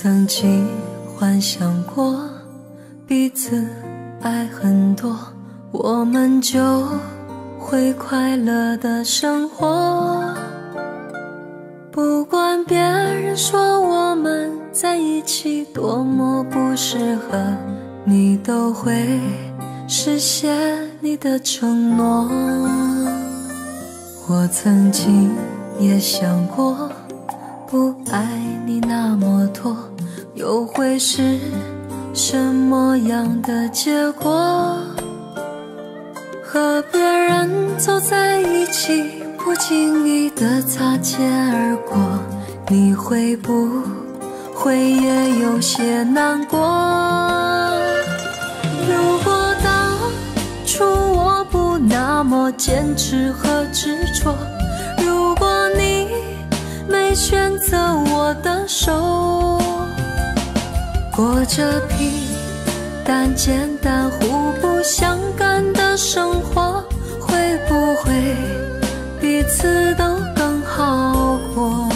曾经幻想过彼此爱很多，我们就会快乐的生活。不管别人说我们在一起多么不适合，你都会实现你的承诺。我曾经也想过。不爱你那么多，又会是什么样的结果？和别人走在一起，不经意的擦肩而过，你会不会也有些难过？如果当初我不那么坚持和执着，如果你……没选择我的手，过着平淡、简单、互不相干的生活，会不会彼此都更好过？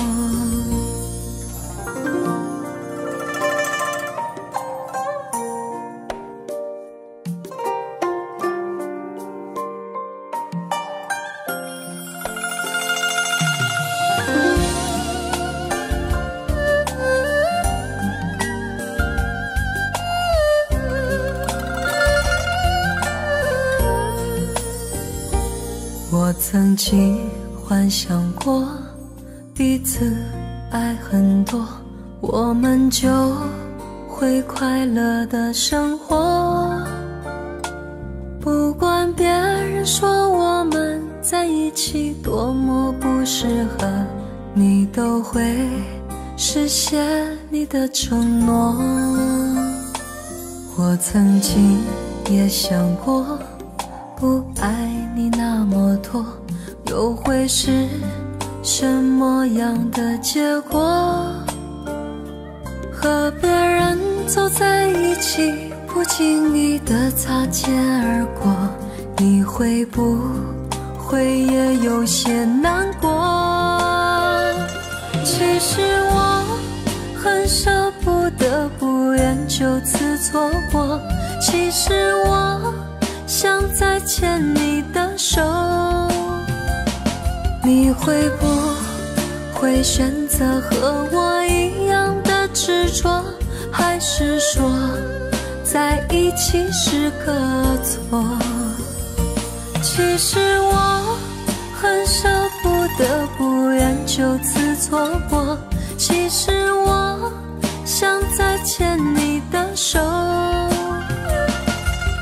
曾经幻想过彼此爱很多，我们就会快乐的生活。不管别人说我们在一起多么不适合，你都会实现你的承诺。我曾经也想过。不爱你那么多，又会是什么样的结果？和别人走在一起，不经意的擦肩而过，你会不会也有些难过？其实我很舍不得，不愿就此错过。其实我。想再牵你的手，你会不会选择和我一样的执着？还是说在一起是个错？其实我很舍不得，不愿就此错过。其实我想再牵你的手。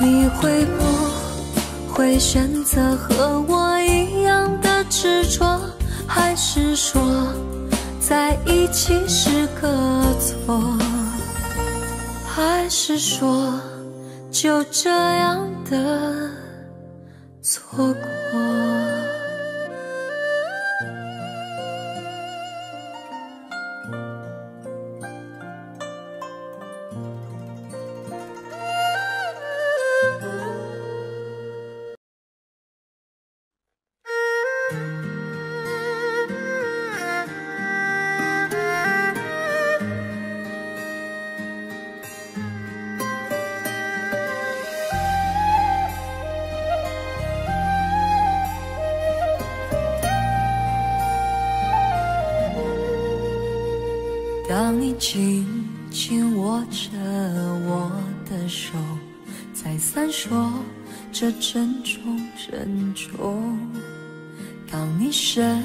你会不会选择和我一样的执着？还是说在一起是个错？还是说就这样的错过？紧紧握着我的手，再三说着珍重珍重；当你深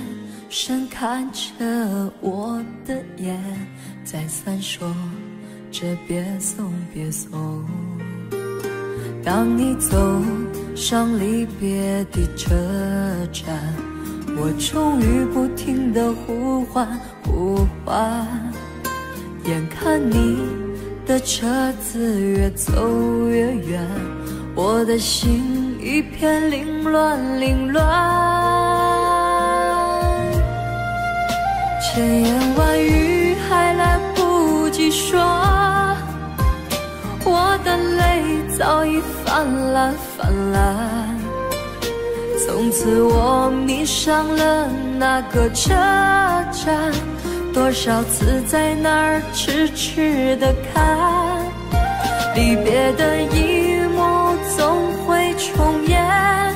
深看着我的眼，再三说着别送别送；当你走上离别的车站，我终于不停地呼唤呼唤。眼看你的车子越走越远，我的心一片凌乱凌乱。千言万语还来不及说，我的泪早已泛滥泛滥。从此我迷上了那个车站。多少次在那儿痴痴的看，离别的一幕总会重演。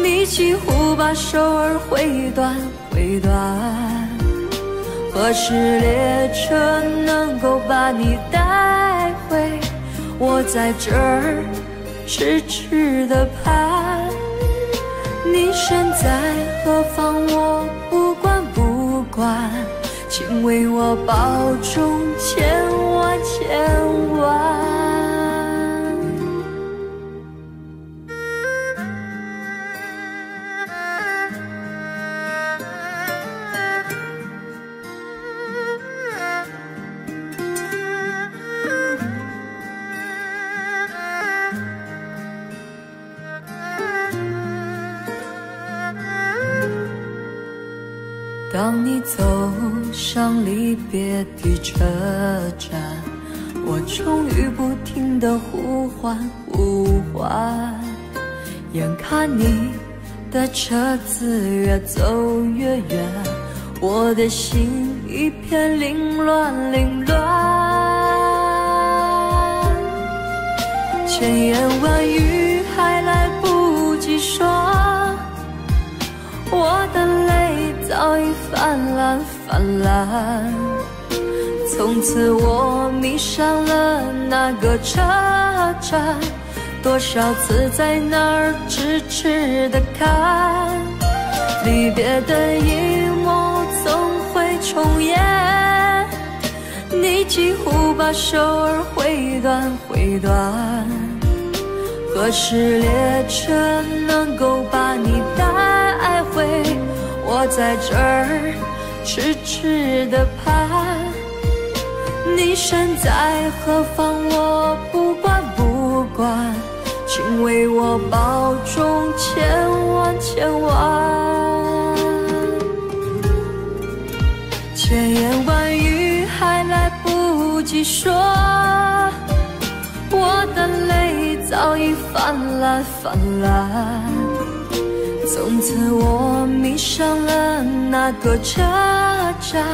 你几乎把手儿挥断挥断，何时列车能够把你带回？我在这儿痴痴的盼，你身在何方？我不管不管。请为我保重，千万千万。当你走上离别的车站，我终于不停的呼唤呼唤，眼看你的车子越走越远，我的心一片凌乱凌乱，千言万语还来不及说，我的泪。早已泛滥泛滥，从此我迷上了那个车站，多少次在那儿痴痴的看，离别的一幕总会重演，你几乎把手儿挥断挥断，何时列车能够把你带回？我在这儿痴痴的盼，你身在何方？我不管不管，请为我保重，千万千万。千言万语还来不及说，我的泪早已泛滥泛滥。从此我迷上了那个车站，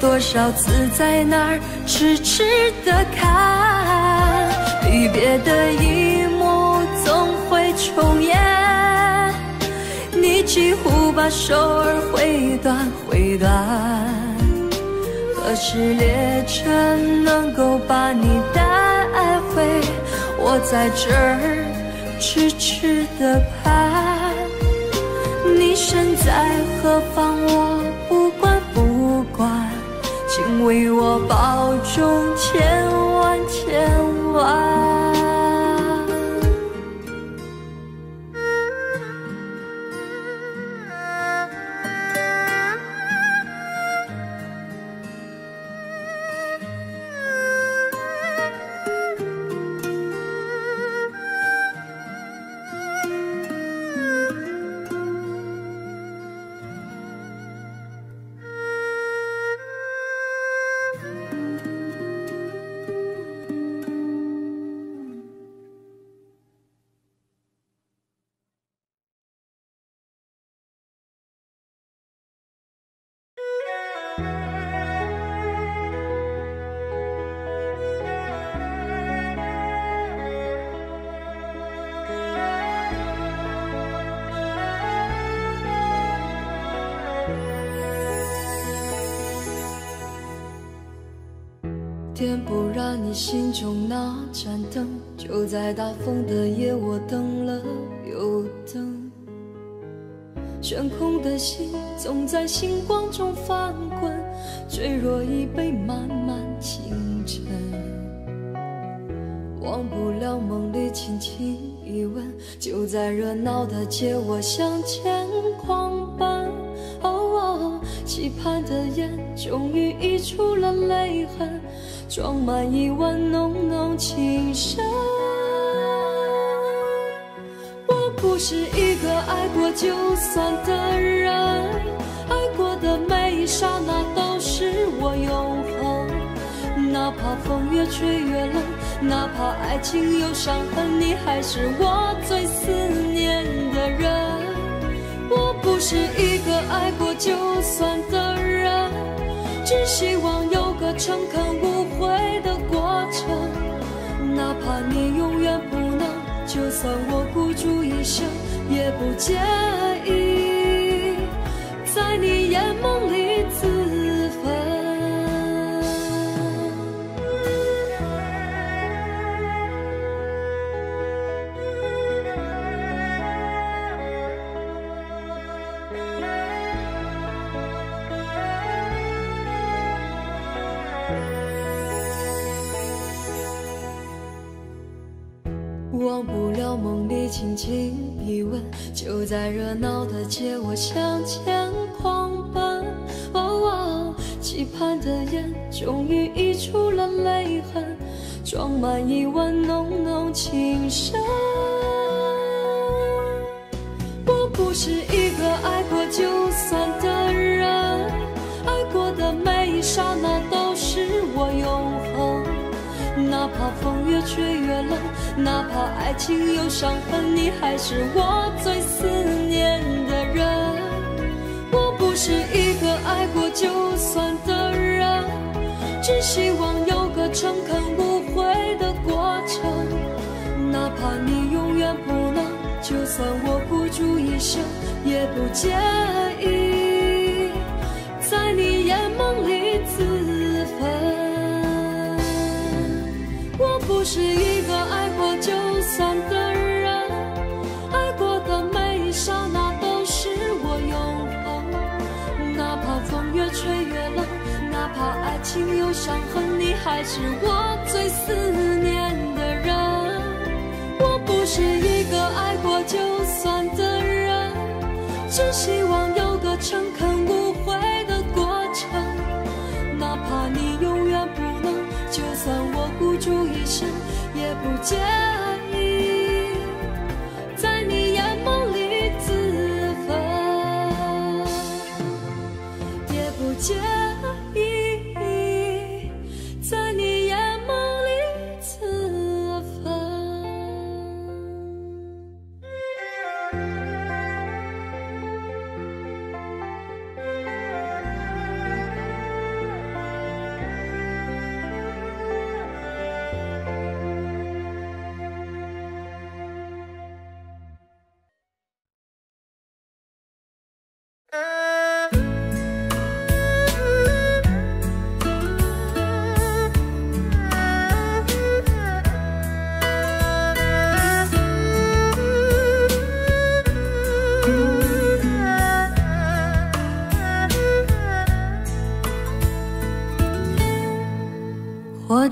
多少次在那儿痴痴的看，离别的一幕总会重演。你几乎把手儿挥断挥断，何时列车能够把你带回？我在这儿痴痴的盼。身在何方？我不管不管，请为我保重，千万千万。你心中那盏灯，就在大风的夜，我等了又等。悬空的心总在星光中翻滚，坠落一杯慢慢清晨。忘不了梦里轻轻一吻，就在热闹的街，我向前狂奔。哦，期盼的眼终于溢出了泪痕。装满一碗浓浓情深。我不是一个爱过就算的人，爱过的每一刹那都是我永恒。哪怕风越吹越冷，哪怕爱情有伤痕，你还是我最思念的人。我不是一个爱过就算的人。只希望有个诚恳你永远不能，就算我孤注一生，也不介意。在你眼轻轻一吻，就在热闹的街，我向前狂奔。哦哦，期盼的眼，终于溢出了泪痕，装满一碗浓浓情深。我不是一个爱过就算的人，爱过的每一刹那都是我永恒，哪怕风越吹雨。哪怕爱情有伤痕，你还是我最思念的人。我不是一个爱过就算的人，只希望有个诚恳无悔的过程。哪怕你永远不能，就算我孤注一生，也不介意在你眼眸里自焚。我不是一个爱。情有伤痕，你还是我最思念的人。我不是一个爱过就算的人，只希望有个诚恳无悔的过程。哪怕你永远不能，就算我孤注一生。也不见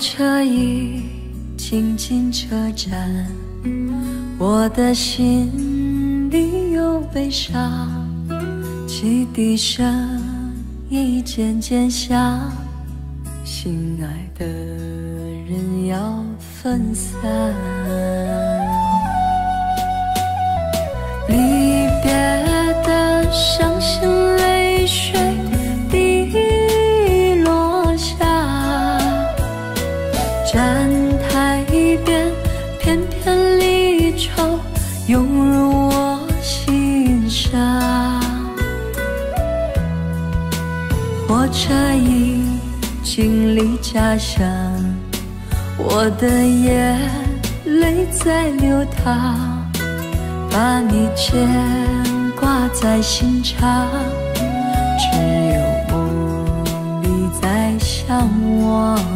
车已经进车站，我的心里有悲伤，汽笛声已渐渐响，心爱的人要分散，离别的伤心泪水。火车已经离家乡，我的眼泪在流淌，把你牵挂在心上，只有梦里在向往。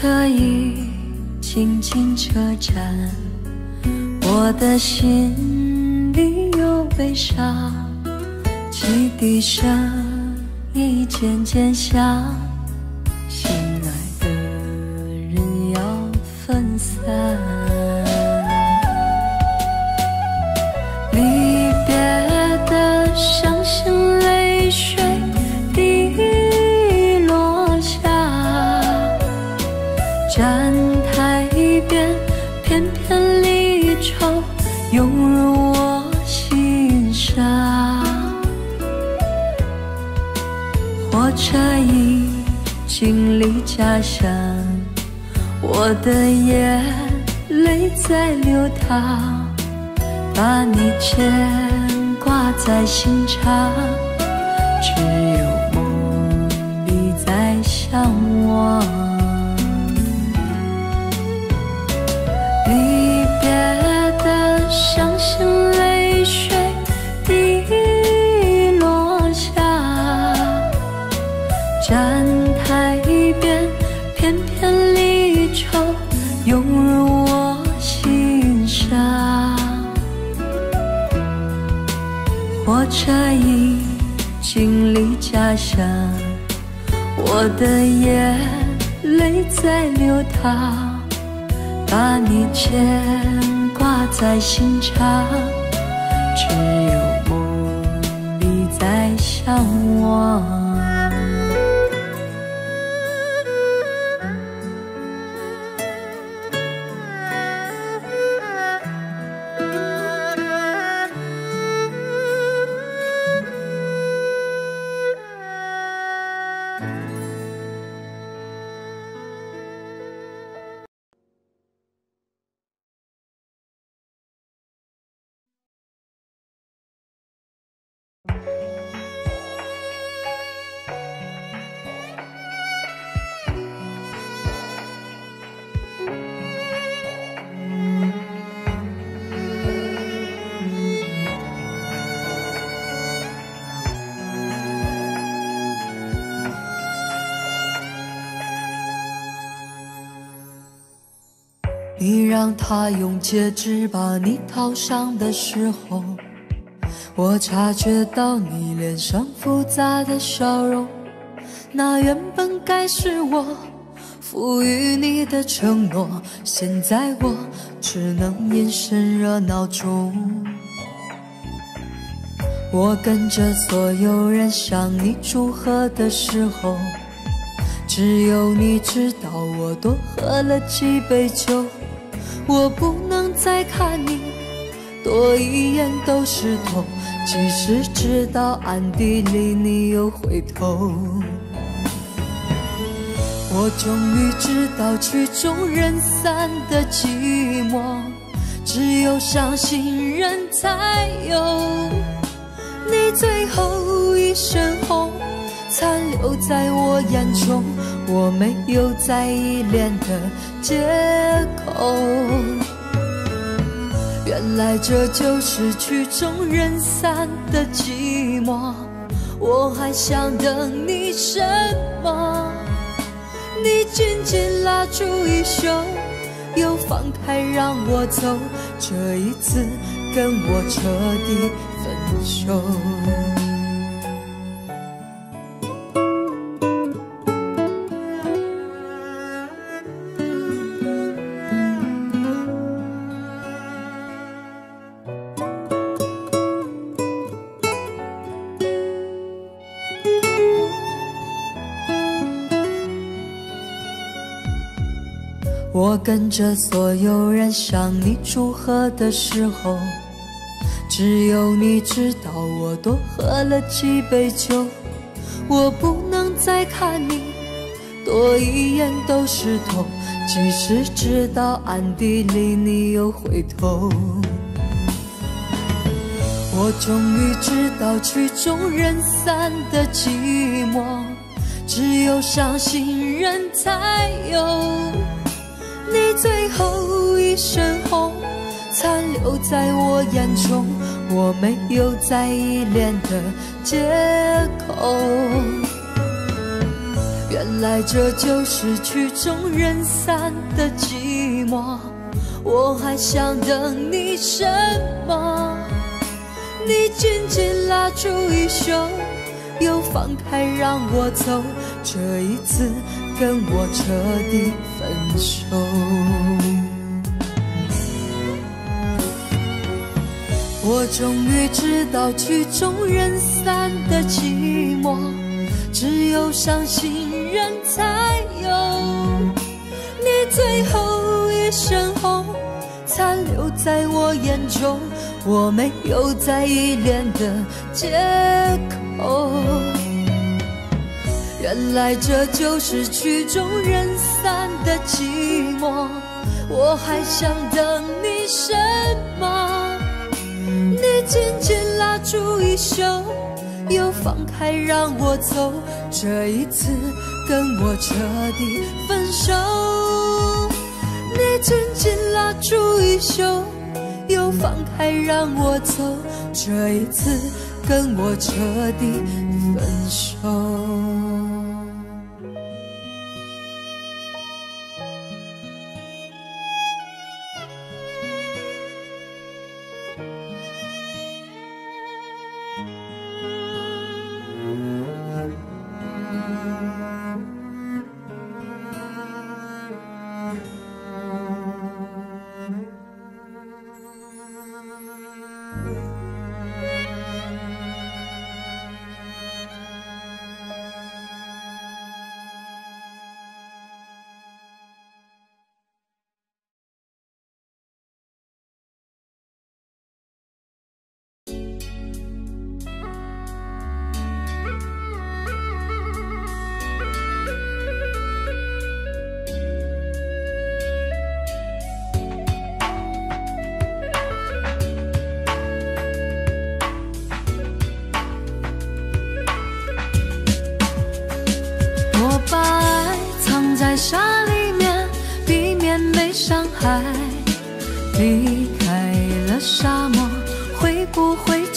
车已经进车站，我的心里有悲伤，汽笛声已渐渐响，火车已经离家乡，我的眼泪在流淌，把你牵挂在心上，只有梦里在向往。他用戒指把你套上的时候，我察觉到你脸上复杂的笑容。那原本该是我赋予你的承诺，现在我只能隐身热闹中。我跟着所有人向你祝贺的时候，只有你知道我多喝了几杯酒。我不能再看你多一眼都是痛，即使知道暗地里你又回头。我终于知道曲终人散的寂寞，只有伤心人才有。你最后一身红，残留在我眼中。我没有再依恋的借口，原来这就是曲终人散的寂寞。我还想等你什么？你紧紧拉住衣袖，又放开让我走，这一次跟我彻底分手。跟着所有人向你祝贺的时候，只有你知道我多喝了几杯酒。我不能再看你多一眼都是痛，即使知道暗地里你又回头。我终于知道曲终人散的寂寞，只有伤心人才有。最后一身红，残留在我眼中，我没有再依恋的借口。原来这就是曲终人散的寂寞，我还想等你什么？你紧紧拉住衣袖，又放开让我走，这一次。跟我彻底手，我终于知道曲终人散的寂寞，只有伤心人才有。你最后一身红，残留在我眼中，我没有再依恋的借口。原来这就是曲终人散的寂寞。我还想等你什么？你紧紧拉住衣袖，又放开让我走。这一次跟我彻底分手。你紧紧拉住衣袖，又放开让我走。这一次跟我彻底分手。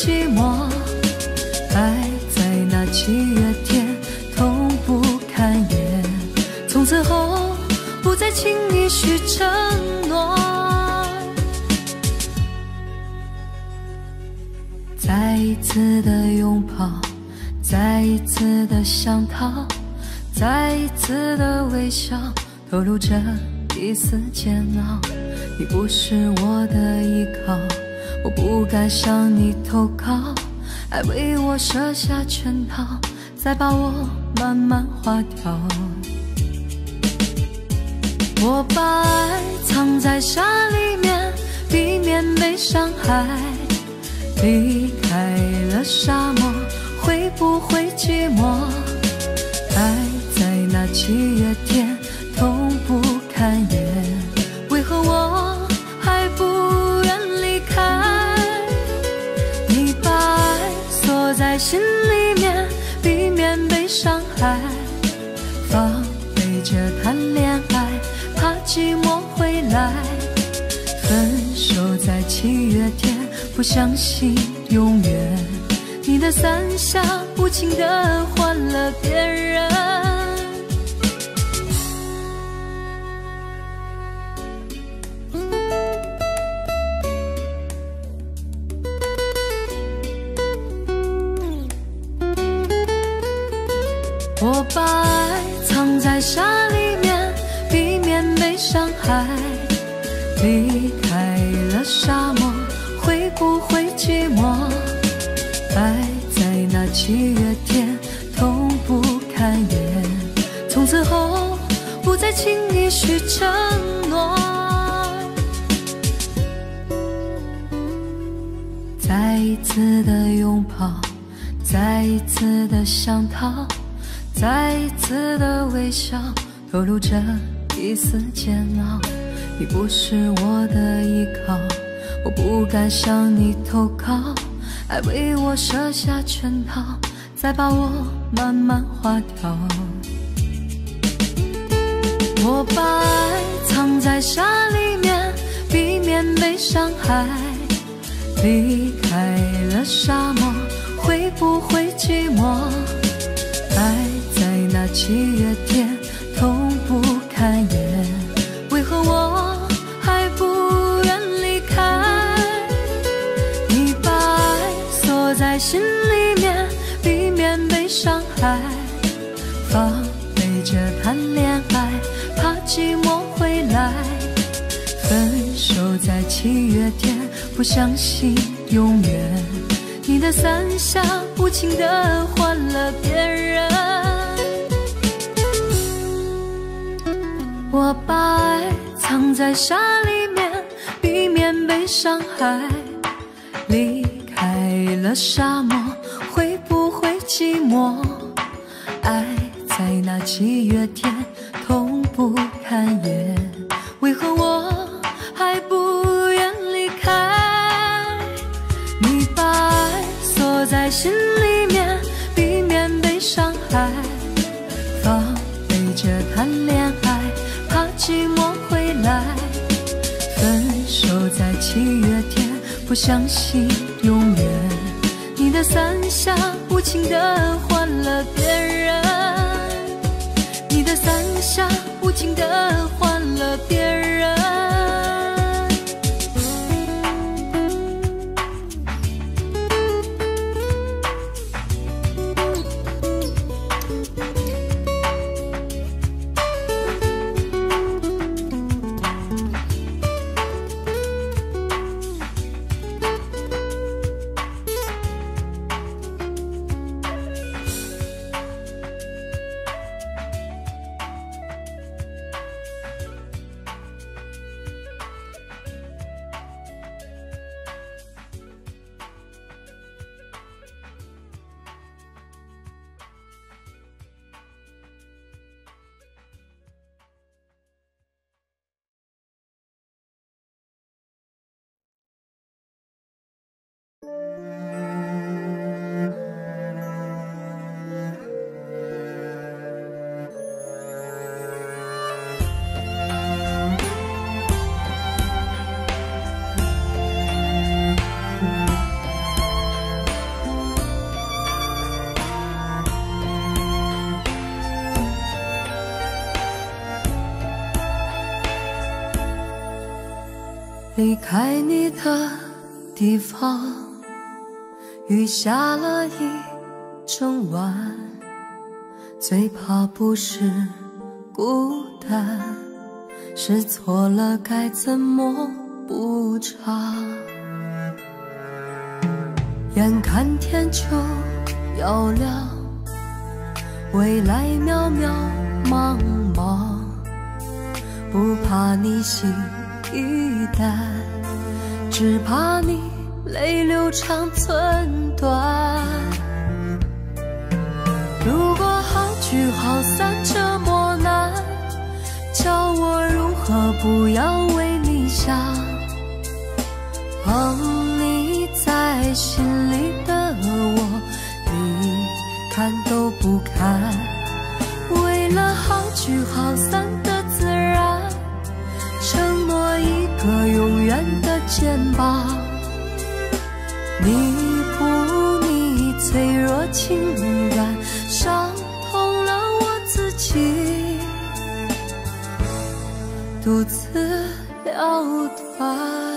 寂寞？爱在那七月天，痛不堪言。从此后，不再轻易许承诺。再一次的拥抱，再一次的想逃，再一次的微笑，透露着一丝煎熬。你不是我的依靠，我不敢向你投靠。爱为我设下圈套，再把我慢慢划掉。我把爱藏在沙里面，避免被伤害。离开了沙漠，会不会寂寞？爱在那七月天，痛不堪言。心里面，避免被伤害。防备着谈恋爱，怕寂寞回来。分手在七月天，不相信永远。你的伞下无情的换了别人。离开了沙漠，会不会寂寞？爱在那七月天，痛不堪言。从此后，不再轻易许承诺。再一次的拥抱，再一次的想逃。再一次的微笑，透露着一丝煎熬。你不是我的依靠，我不敢向你投靠。爱为我设下圈套，再把我慢慢划掉。我把爱藏在沙里面，避免被伤害。离开了沙漠，会不会寂寞？爱在。那七月天，痛不心里面，避免被伤害。防备着谈恋爱，怕寂寞会来。分手在七月天，不相信永远。你的伞下无情的换了别人。我把爱藏在沙里面，避免被伤害。离为了沙漠，会不会寂寞？爱在那七月天痛不堪言，为何我还不愿离开？你把爱锁在心里面，避免被伤害，防备着谈恋爱，怕寂寞回来。分手在七月天，不相信永远。你的伞下无情的换了别人，你的伞下无情的换了别人。离开你的地方，雨下了一整晚。最怕不是孤单，是错了该怎么补偿？眼看天就要亮，未来渺渺茫茫，不怕你心。一淡，只怕你泪流长寸断。如果好聚好散这么难，叫我如何不要为你想？放你在心里的我，你看都不看。为了好聚好散的自然。做一个永远的肩膀，弥补你脆弱情感，伤痛了我自己，独自了断。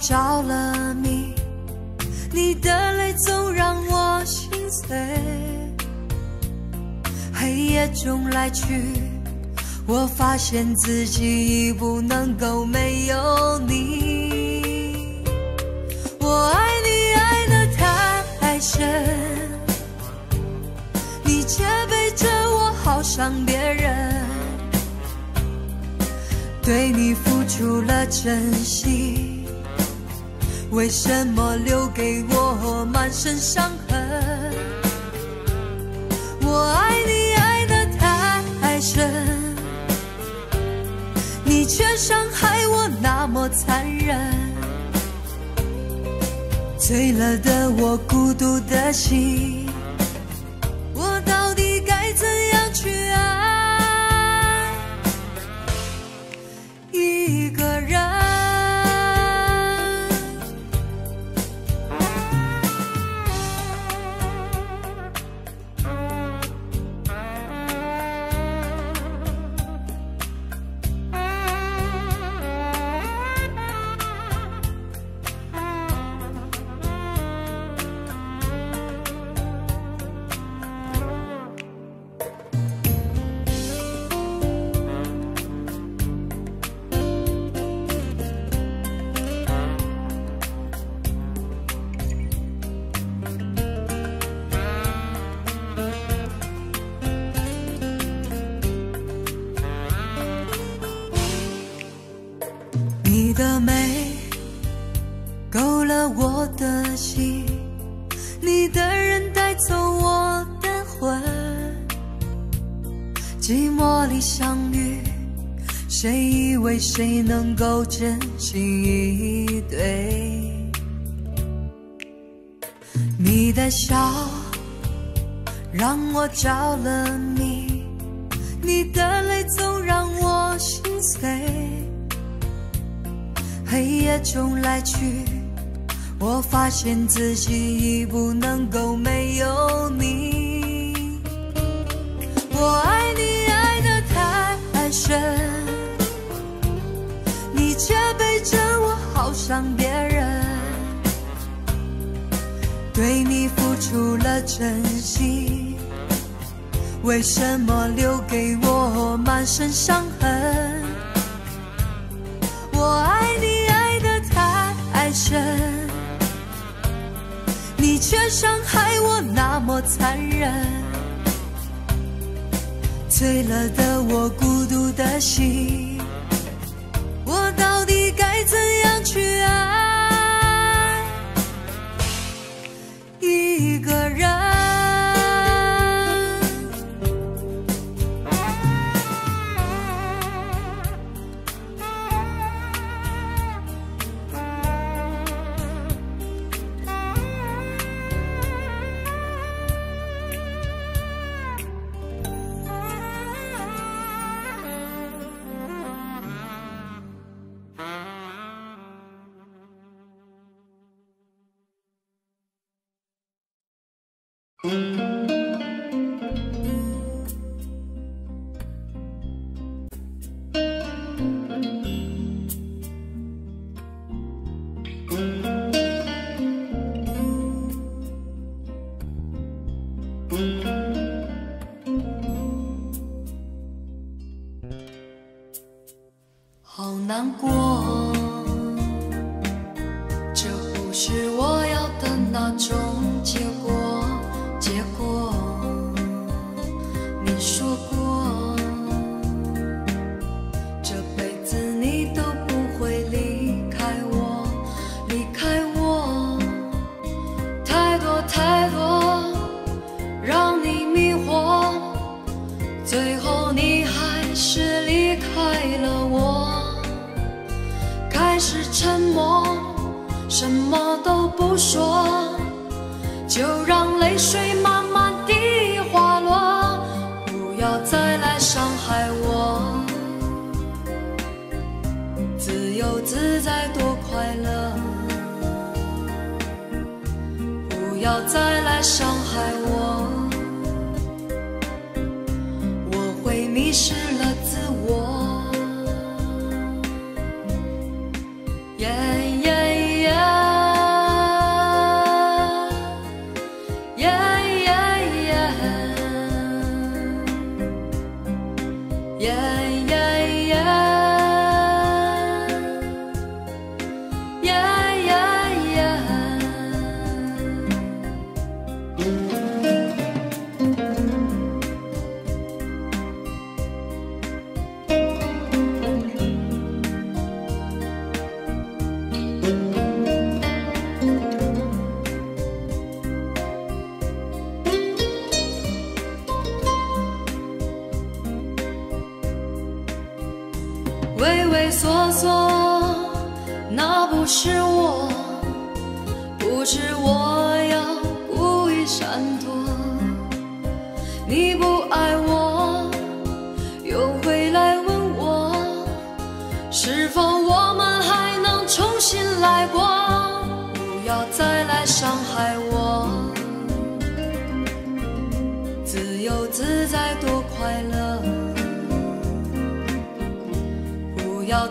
着了迷，你的泪总让我心碎，黑夜中来去。我发现自己已不能够没有你，我爱你爱得太深，你却背着我好伤别人，对你付出了真心，为什么留给我满身伤痕？我爱你爱得太深，你却伤害我那么残忍。醉了的我，孤独的心。谁能够真心以对？你的笑让我着了迷，你的泪总让我心碎。黑夜中来去，我发现自己已不能够没别人。对你付出了真心，为什么留给我满身伤痕？我爱你爱得太。深，你却伤害我那么残忍。醉了的我，孤独的心，到底该怎样去爱？泪水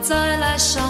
再来伤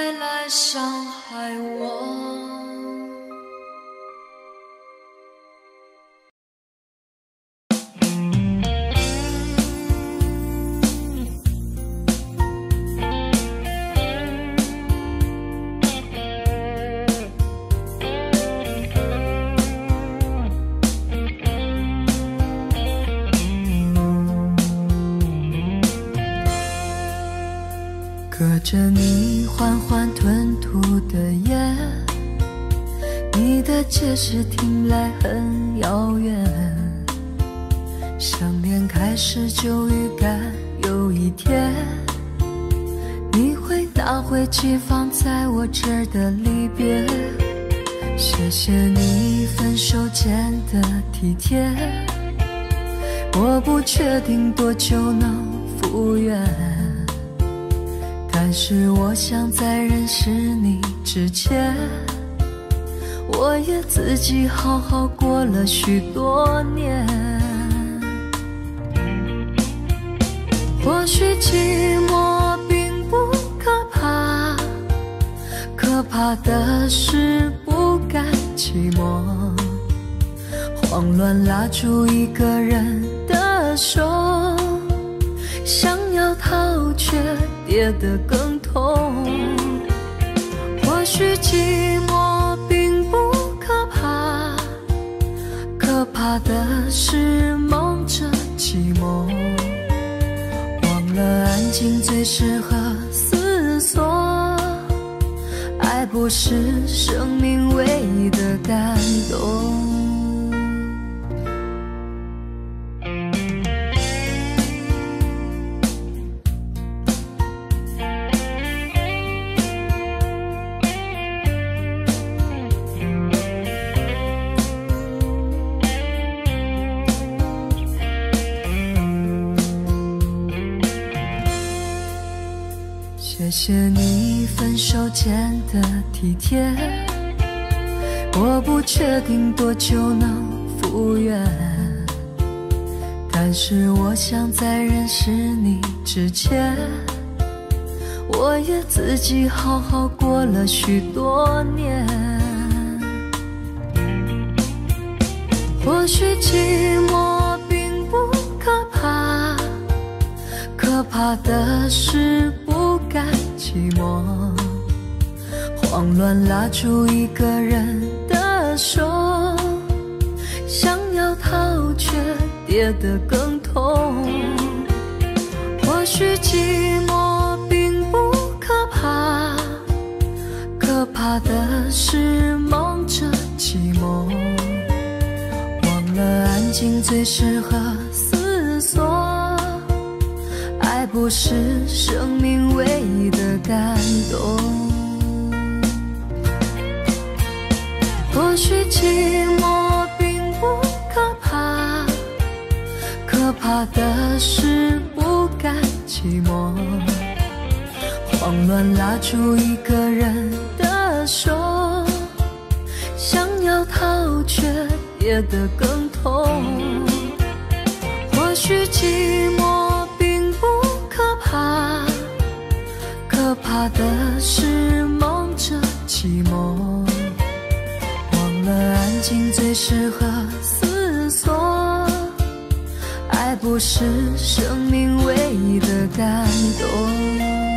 再来伤害我。之间我也自己好好过了许多年。或许寂寞并不可怕可怕的是不甘寂寞。慌乱拉住一个人的手想要逃却跌得更痛。许寂寞并不可怕，可怕的是梦着寂寞，忘了安静最适合思索。爱不是生命唯一的感动。谢你分手前的体贴，我不确定多久能复原，但是我想在认识你之前，我也自己好好过了许多年。或许寂寞并不可怕，可怕的是不甘。寂寞，慌乱拉住一个人的手，想要逃却。跌得更痛。或许寂寞并不可怕，可怕的是忙着寂寞，忘了安静最适合不是生命唯一的感动。或许寂寞并不可。怕可怕的是不甘寂寞，慌乱拉住一个人的手，想要逃却跌得更痛。或许寂寞怕，可怕的是梦着寂寞，忘了安静最适合思索。爱不是生命唯一的感动。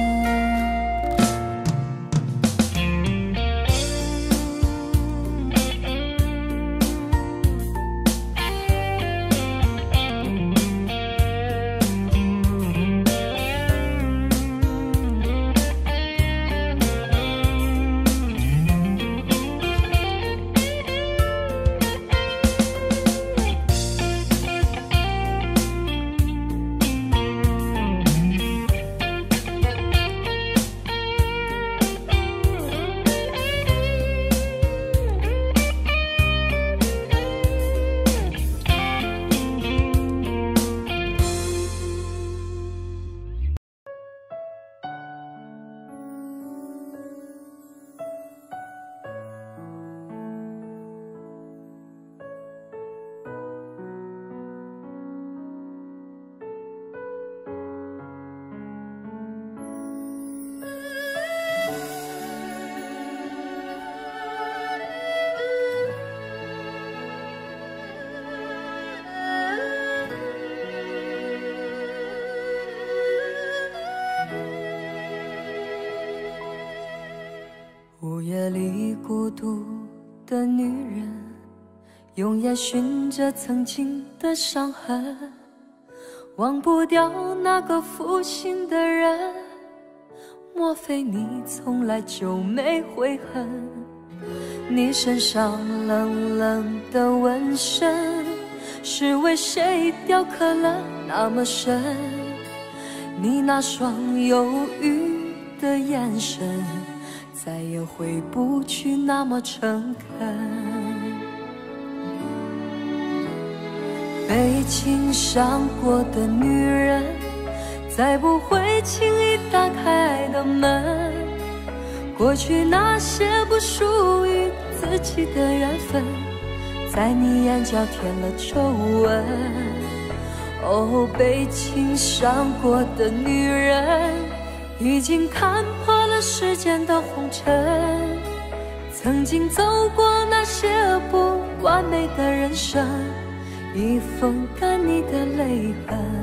也寻着曾经的伤痕，忘不掉那个负心的人。莫非你从来就没悔恨？你身上冷冷的纹身，是为谁雕刻了那么深？你那双忧郁的眼神。再也回不去那么诚恳，被情伤过的女人，再不会轻易打开爱的门。过去那些不属于自己的缘分，在你眼角添了皱纹。哦，被情伤过的女人，已经看破。了世间的红尘，曾经走过那些不完美的人生，已风干你的泪痕。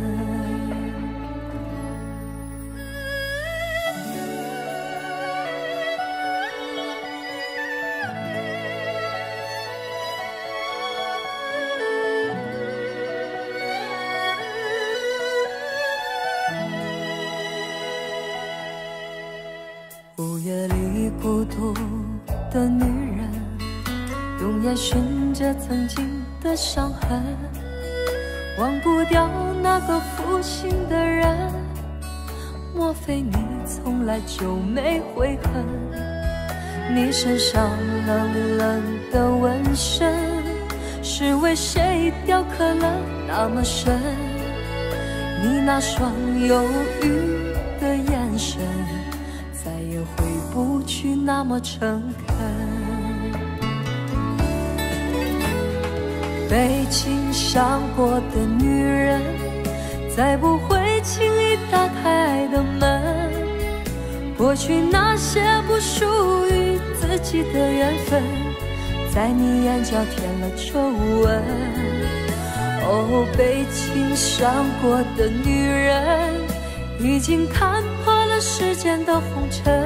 就没悔恨？你身上冷冷的纹身，是为谁雕刻了那么深？你那双忧郁的眼神，再也回不去那么诚恳。被情伤过的女人，再不会轻易打开爱的门。过去那些不属于自己的缘分，在你眼角添了皱纹。哦，被情伤过的女人，已经看破了世间的红尘。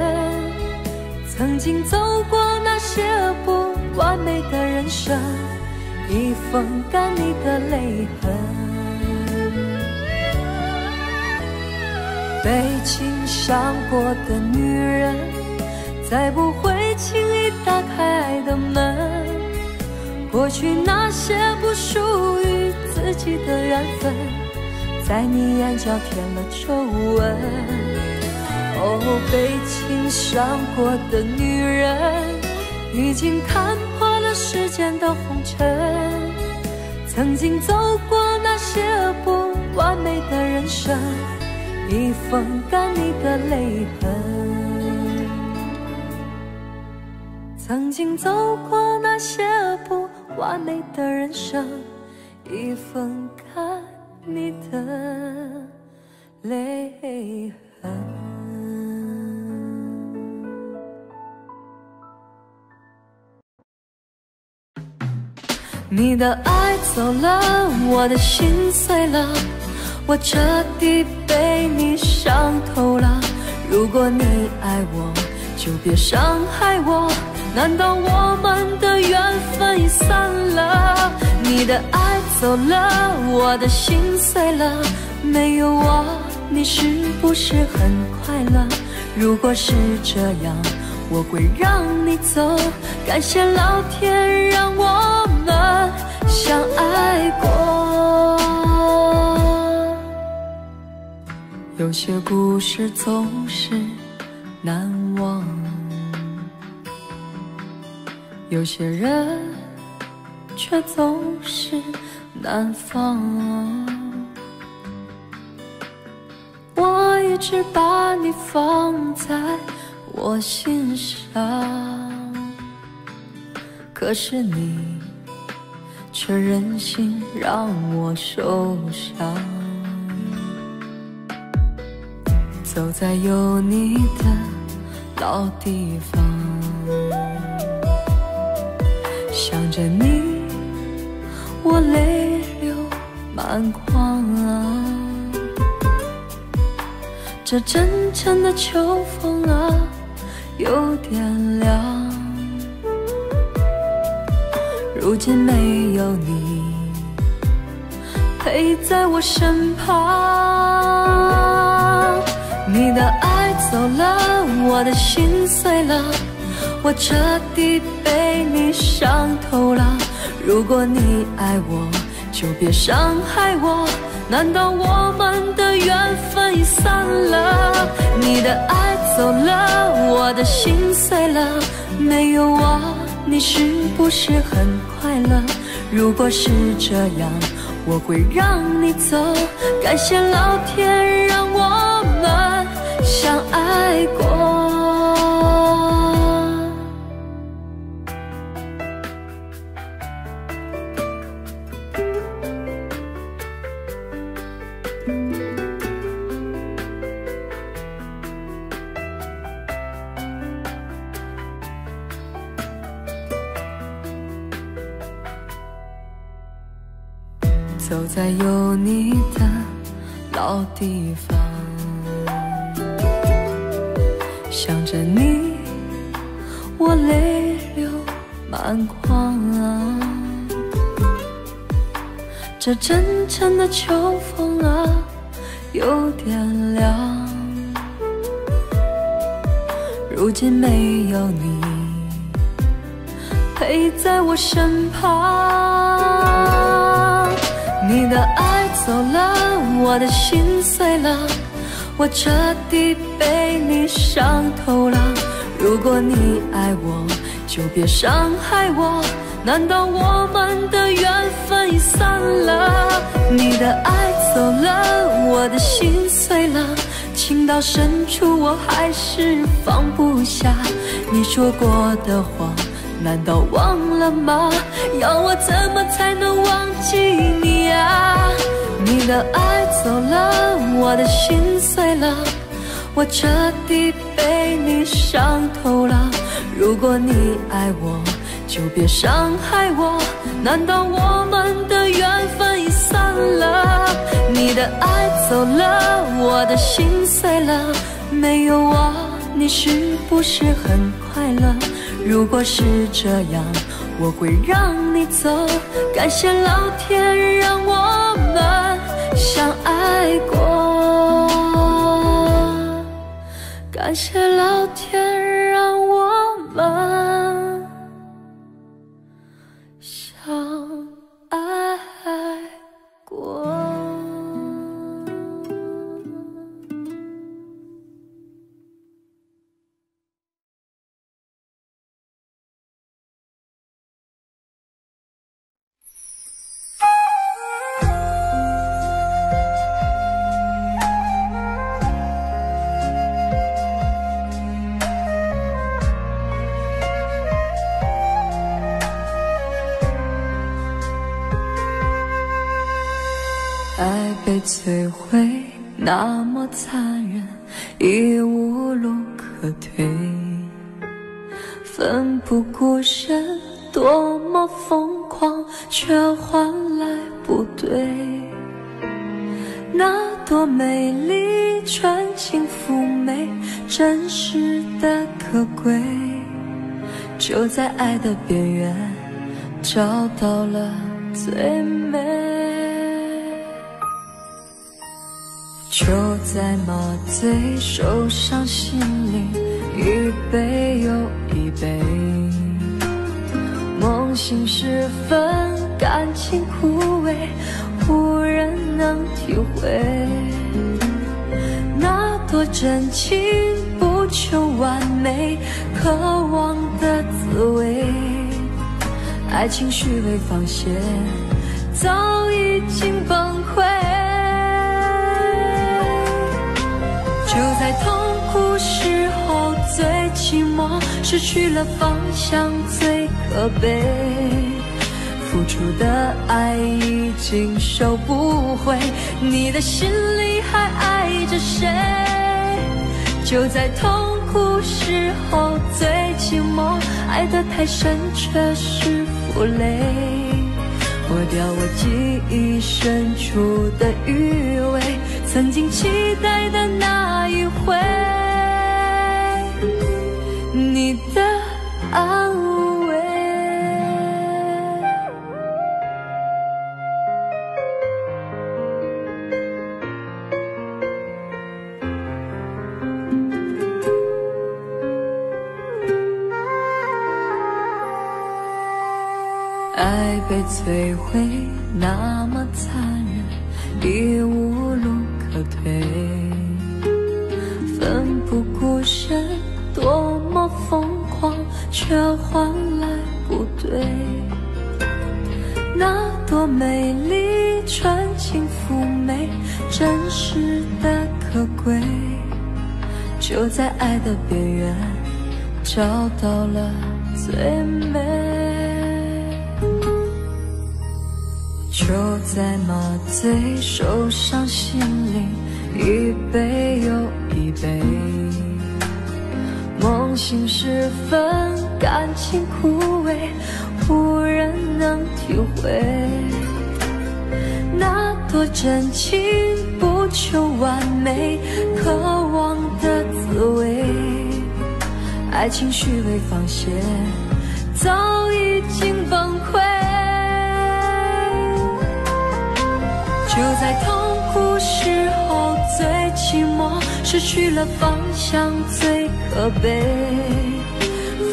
曾经走过那些不完美的人生。已风干你的泪痕，被情伤过的女人，再不会轻易打开爱的门。过去那些不属于自己的缘分，在你眼角添了皱纹。哦，被情伤过的女人，已经看破了。世间的红尘，曾经走过那些不完美的人生，已风干你的泪痕。曾经走过那些不完美的人生，已风干你的泪痕。你的爱走了，我的心碎了，我彻底被你伤透了。如果你爱我，就别伤害我。难道我们的缘分已散了？你的爱走了，我的心碎了。没有我，你是不是很快乐？如果是这样，我会让你走。感谢老天让我们。相爱过，有些故事总是难忘，有些人却总是难放。我一直把你放在我心上，可是你。却任性让我受伤，走在有你的老地方，想着你，我泪流满眶。这阵阵的秋风啊，有点凉。如今没有你陪在我身旁，你的爱走了，我的心碎了，我彻底被你伤透了。如果你爱我，就别伤害我。难道我们的缘分已散了？你的爱走了，我的心碎了，没有我。你是不是很快乐？如果是这样，我会让你走。感谢老天让我们相爱过。走在有你的老地方，这阵阵的秋风啊，有点凉。如今没有你陪在我身旁。你的爱走了，我的心碎了，我彻底被你伤透了。如果你爱我，就别伤害我。难道我们的缘分已散了？你的爱走了，我的心碎了，情到深处我还是放不下。你说过的话。难道忘了吗？要我怎么才能忘记你呀？你的爱走了，我的心碎了，我彻底被你伤透了。如果你爱我，就别伤害我。难道我们的缘分已散了？你的爱走了，我的心碎了，没有我，你是不是很快乐？如果是这样，我会让你走。感谢老天让我们相爱过，感谢老天让我们摧毁，那么残忍，已无路可退。奋不顾身，多么疯狂，却换来不对。那朵美丽，纯净妩媚，真实的可贵，就在爱的边缘，找到了最美。就在麻醉，受伤心灵一杯又一杯，梦醒时分，感情枯萎，无人能体会。那多真情，不求完美，渴望的滋味，爱情虚伪放线，早已经崩就在痛苦时候最寂寞，失去了方向最可悲，付出的爱已经收不回，你的心里还爱着谁？就在痛苦时候最寂寞，爱得太深却是负累，抹掉我记忆深处的余。曾经期待的那一回，你的安慰。爱被摧毁，那伤心灵一杯又一杯，梦醒时分，感情枯萎，无人能体会。那多真情，不求完美，渴望的滋味，爱情虚伪放线，早已经崩溃。就在痛苦时候最寂寞，失去了方向最可悲，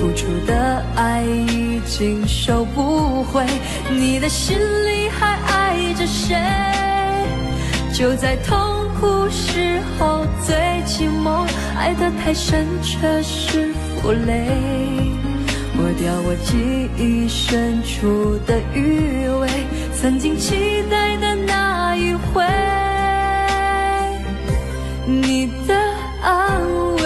付出的爱已经收不回，你的心里还爱着谁？就在痛苦时候最寂寞，爱得太深却是负累，抹掉我记忆深处的余味，曾经期待回，你的安慰。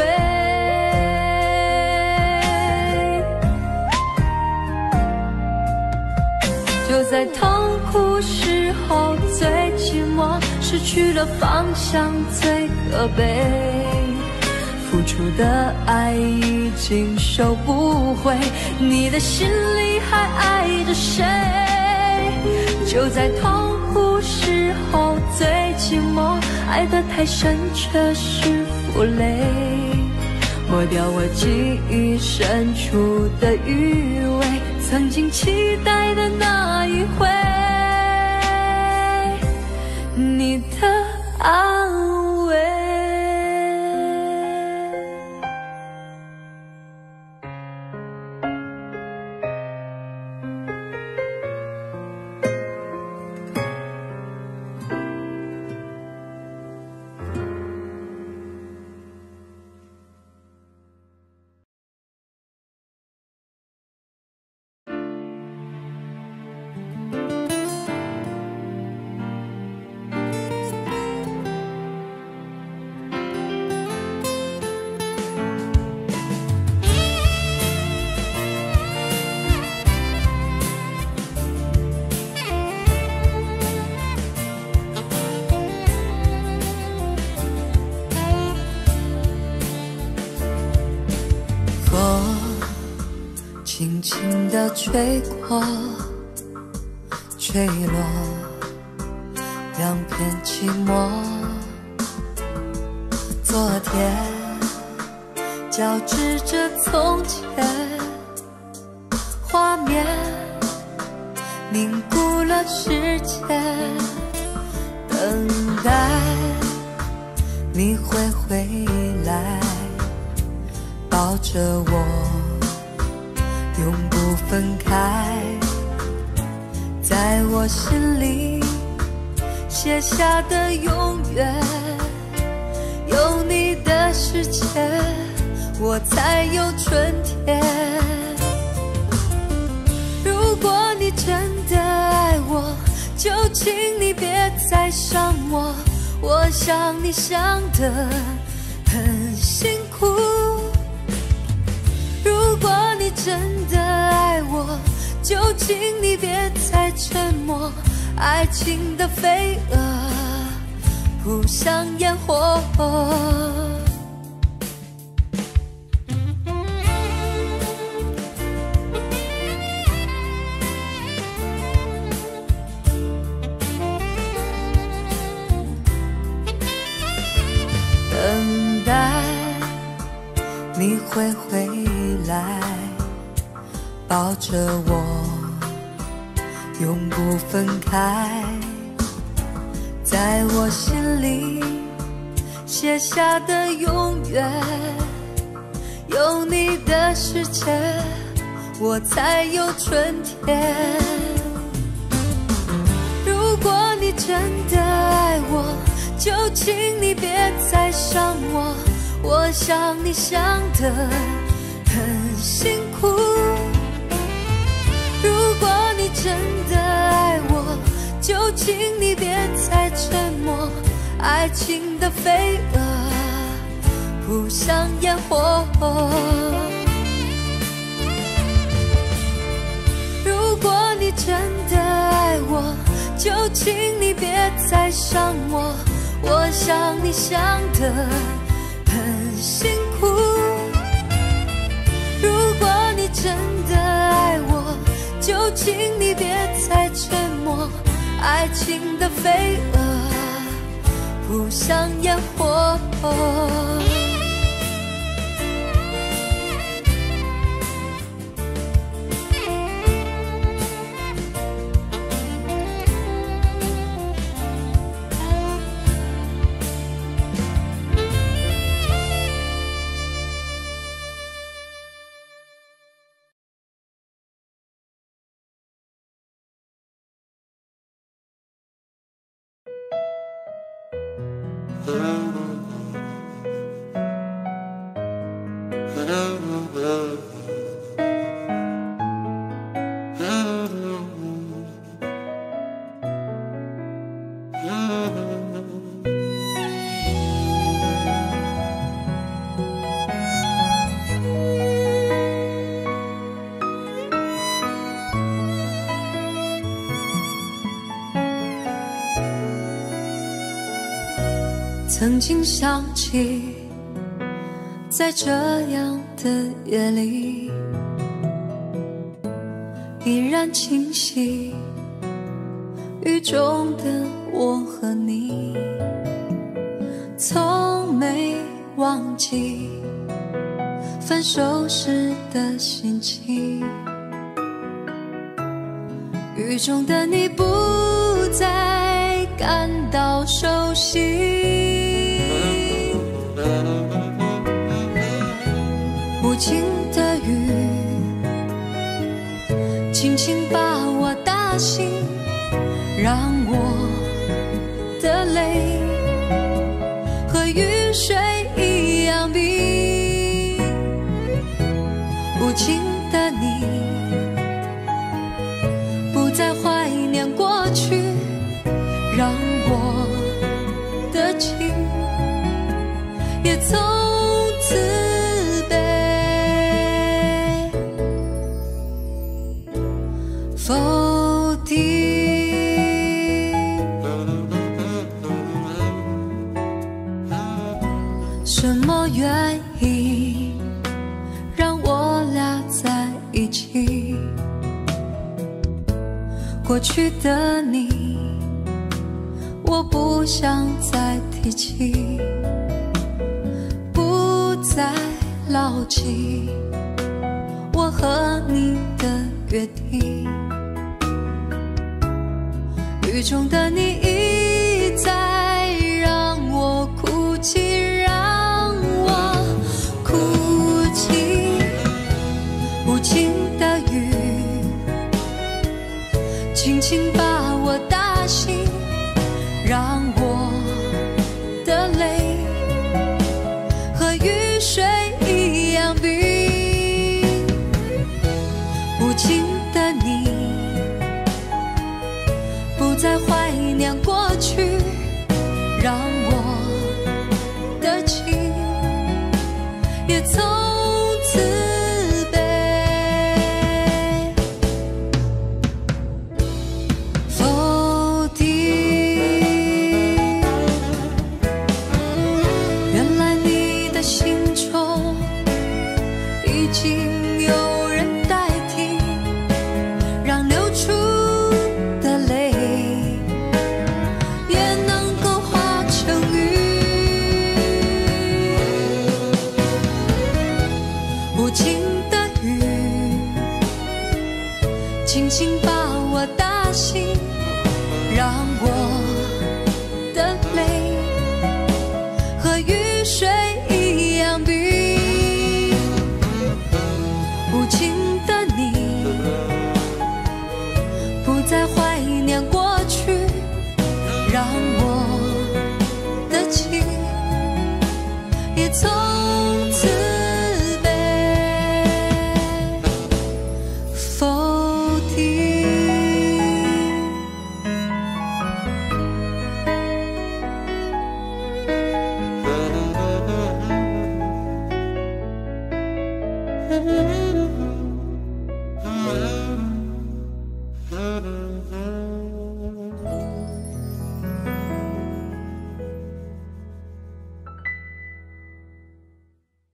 就在痛苦时候最寂寞，失去了方向最可悲。付出的爱已经收不回，你的心里还爱着谁？就在痛苦时候最寂寞，爱得太深却是负累，抹掉我记忆深处的余味，曾经期待的那一回，你的安慰。吹过，吹落两片寂寞。昨天交织着从前，画面凝固了时间，等待你会回来，抱着我。我心里写下的永远，有你的世界，我才有春天。如果你真的爱我，就请你别再伤我，我想你想的很辛苦。如果你真，就请你别再沉默。爱情的飞蛾扑向烟火，等待你会回。来抱着我，永不分开，在我心里写下的永远，有你的世界，我才有春天。如果你真的爱我，就请你别再伤我，我想你想的。很辛苦。如果你真的爱我，就请你别再沉默。爱情的飞蛾扑向烟火。如果你真的爱我，就请你别再伤我。我想你想的很辛苦。如果你真的，就请你别再沉默。爱情的飞蛾扑向烟火。曾经想起在这样的夜里依然清晰雨中的我和你从没忘记分手时的心情。雨中的你不再感到熟悉。情的雨，轻轻把我打醒，让我。去的你我不想再提起不再牢记。